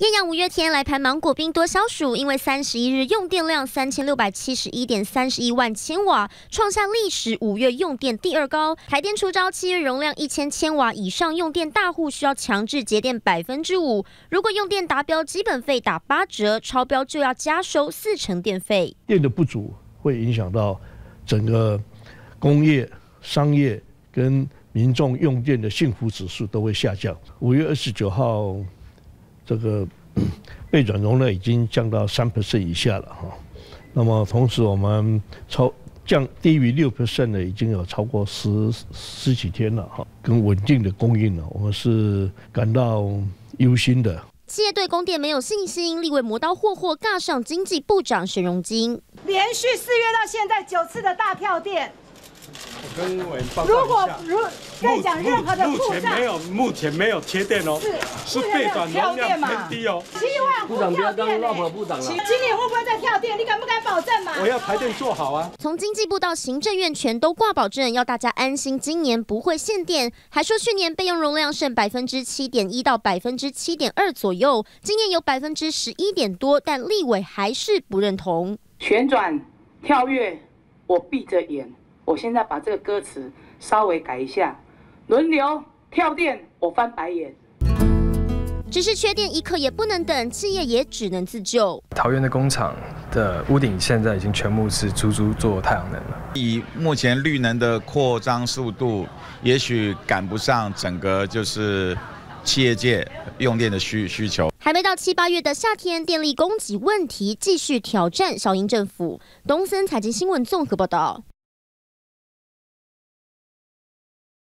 艳阳五月天来盘芒果冰多消暑，因为三十一日用电量三千六百七十一点三十一万千瓦，创下历史五月用电第二高。台电出招，七月容量一千千瓦以上用电大户需要强制节电百分之五，如果用电达标，基本费打八折，超标就要加收四成电费。电的不足会影响到整个工业、商业跟民众用电的幸福指数都会下降。五月二十九号。这个 被转容呢已经降到三 percent 以下了哈，那么同时我们超降低于六 percent 的已经有超过十十几天了哈，跟稳定的供应呢，我们是感到忧心的。企业对供电没有信心，立委磨刀霍霍尬上经济部长沈荣金，连续四月到现在九次的大跳电。如果如再讲任何的目前没有，目前没有缺电哦，是是备转容量偏低哦。七万户跳电，部长今年会不会再跳电？你敢不敢保证嘛？我要台电做好啊。从经济部到行政院全都挂保证，要大家安心，今年不会限电。还说去年备用容量剩百分之七点一到百分之七点二左右，今年有百分之十一点多，但立委还是不认同。旋转跳跃，我闭着眼。我现在把这个歌词稍微改一下，轮流跳电，我翻白眼。只是缺电一刻也不能等，企业也只能自救。桃园的工厂的屋顶现在已经全部是足足做太阳能了。以目前绿能的扩张速度，也许赶不上整个就是企业界用电的需需求。还没到七八月的夏天，电力供给问题继续挑战小英政府。东森财经新闻综合报道。